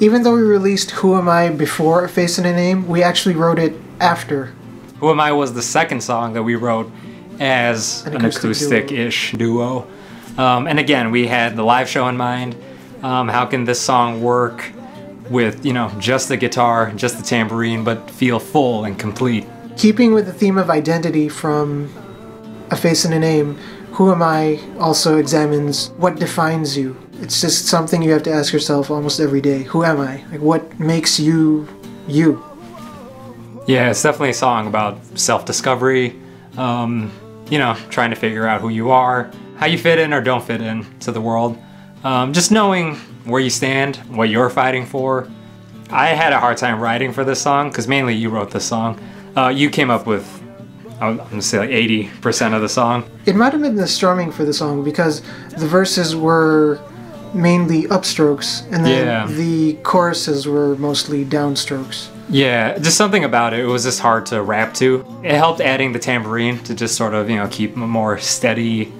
Even though we released Who Am I before A Face and a Name, we actually wrote it after. Who Am I was the second song that we wrote as An an acoustic acoustic-ish duo. Um, and again, we had the live show in mind. Um, how can this song work with, you know, just the guitar, just the tambourine, but feel full and complete? Keeping with the theme of identity from A Face and a Name, Who Am I also examines what defines you. It's just something you have to ask yourself almost every day. Who am I? Like, what makes you you? Yeah, it's definitely a song about self-discovery. Um, you know, trying to figure out who you are, how you fit in or don't fit in to the world. Um, just knowing where you stand, what you're fighting for. I had a hard time writing for this song because mainly you wrote this song. Uh, you came up with, I'm gonna say like 80% of the song. It might have been the strumming for the song because the verses were mainly upstrokes and then Yeah. the choruses were mostly downstrokes. Yeah, just something about it. It was just hard to rap to. It helped adding the tambourine to just sort of, you know, keep a more steady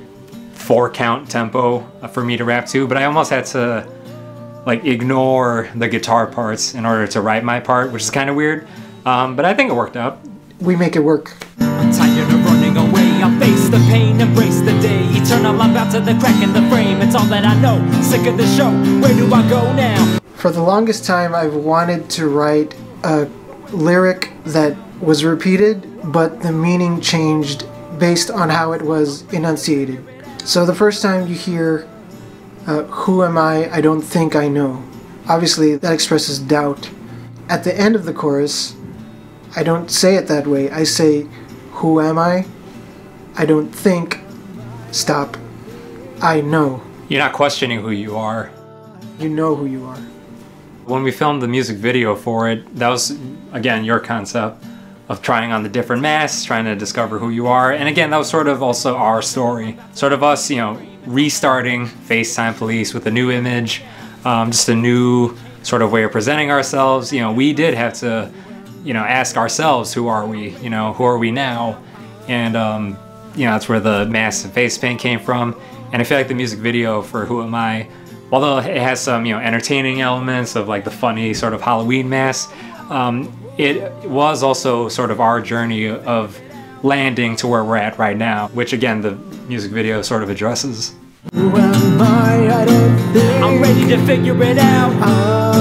four count tempo for me to rap to. But I almost had to like ignore the guitar parts in order to write my part, which is kind of weird. Um, but I think it worked out. We make it work. To the crack in the frame. It's all that I know. Sick of the show. Where do I go now? For the longest time, I've wanted to write a lyric that was repeated, but the meaning changed based on how it was enunciated. So the first time you hear, uh, Who am I? I don't think I know. Obviously, that expresses doubt. At the end of the chorus, I don't say it that way. I say, Who am I? I don't think. Stop. I know. You're not questioning who you are. You know who you are. When we filmed the music video for it, that was again your concept of trying on the different masks, trying to discover who you are. And again, that was sort of also our story. Sort of us, you know, restarting Face Time Police with a new image, um, just a new sort of way of presenting ourselves. You know, we did have to, you know, ask ourselves, who are we? You know, who are we now? And, um, you know, that's where the mask and face paint came from. And I feel like the music video for Who Am I, although it has some, you know, entertaining elements of like the funny sort of Halloween mask, um, it was also sort of our journey of landing to where we're at right now, which again, the music video sort of addresses. Who am I? I don't think I'm ready to figure it out. I